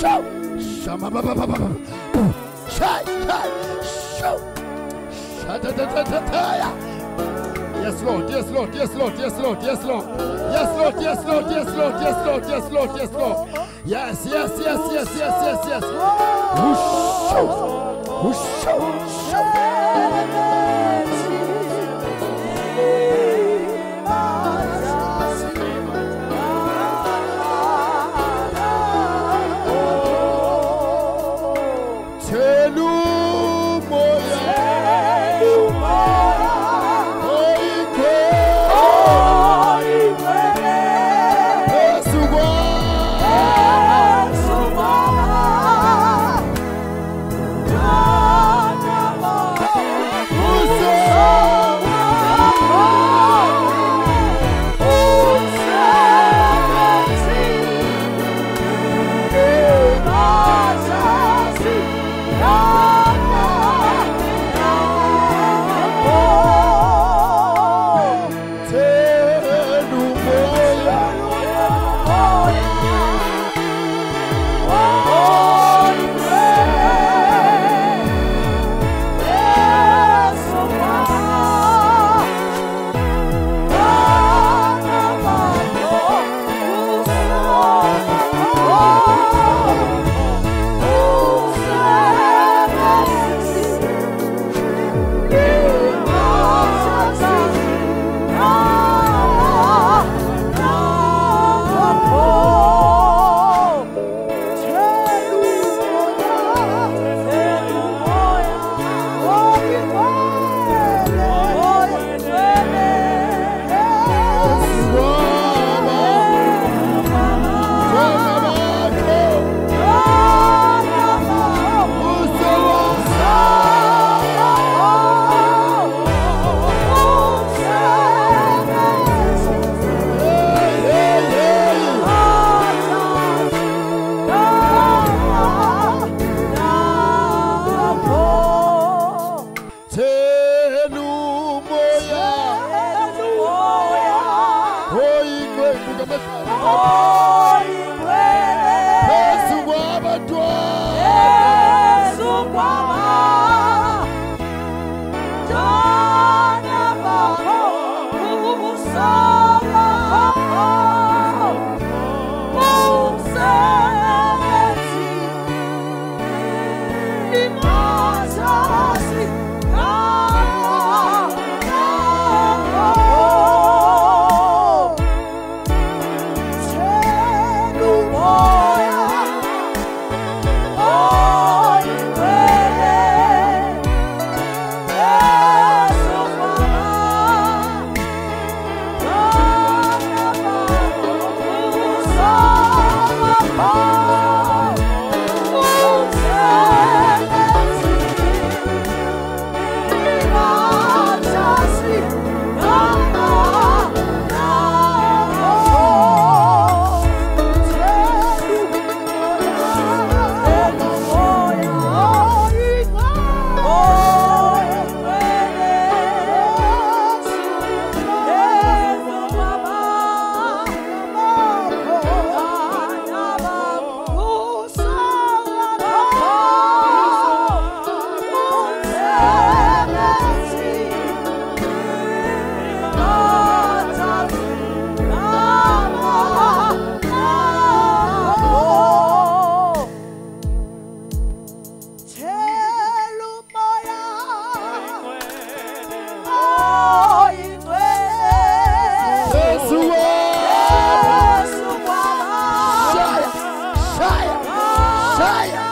Shout. Shamababababa. Shai, shai. Shout. Shadadadadadaya. Yes, Lord. Yes, Lord. Yes, Lord. Yes, Lord. Yes, Lord. Yes, Lord. Yes, Lord. Yes, Lord. Yes, Lord. Yes, Lord. Yes, Lord. Yes, yes, yes, yes, yes, yes, yes. Whoosh. Whoosh. Whoosh. Oh. Oh. cheia.